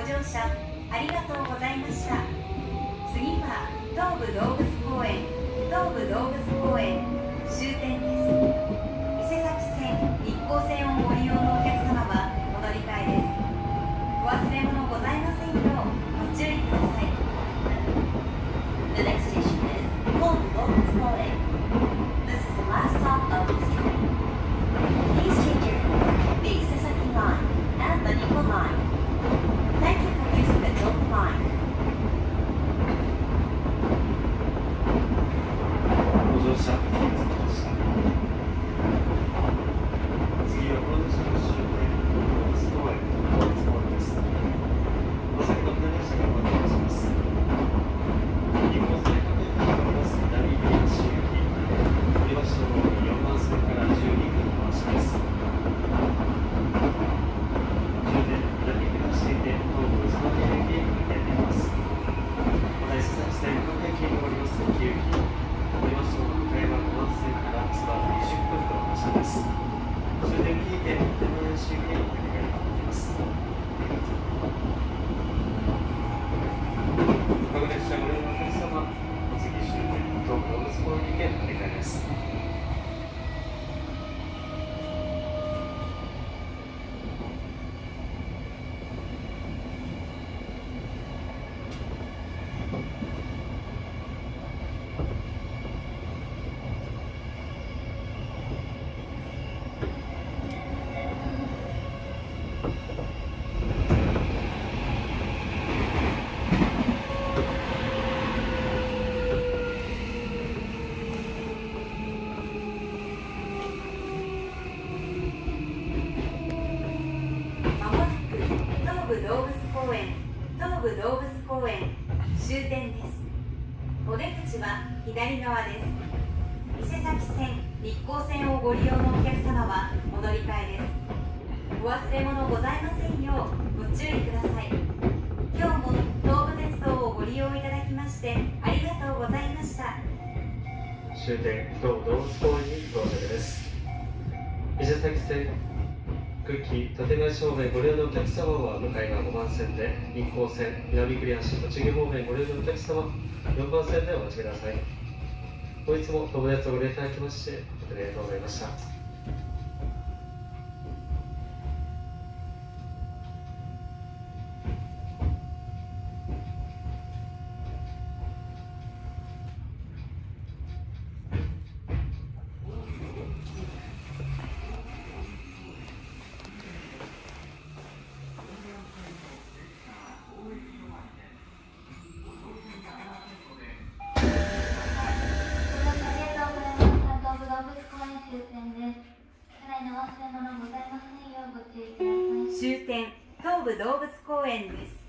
ご乗車ありがとうございました。次は東武動物公園東武動物公園終点です。伊勢崎線日光線をご利用のお客様はお乗り換えですお忘れ物ございませんようご注意ください The next station is Home Lawrence Calling. This is the last stop of this train. Please change your the Isesaki line and the Nikko line. Thank you for using the Token line. ご乗車ありがとうございました次はこの列車の終点動物公園動物公園ですお先の南車がお願いします日本線各駅に乗ります南入り口行き降り場所の4番線から12分の足です終点南下していて東武宇都宮駅へ向かっていますまた伊勢崎線各駅に乗ります駅行き降りましょう向かいは5番線から津田20分の発車です終点聞いて手前周辺をお願いいただきます各列車ご利用のお客様お次終点東武動物公園にてお願いですまもなく東武動物公園東武動物公園終点です。お出口は左側です。伊勢崎線日光線をご利用のお客様はお乗り換えです。お忘れ物ございませんようご注意ください。今日も東武鉄道をご利用いただきましてありがとうございました。終点東武動物公園に到着です。伊勢崎線久喜立川方面ご利用のお客様は向かい側5番線で日光線南栗橋栃木方面ご利用のお客様4番線でお待ちください。本日も友達をご利用いただきましてありがとうございました。終点東武動物公園です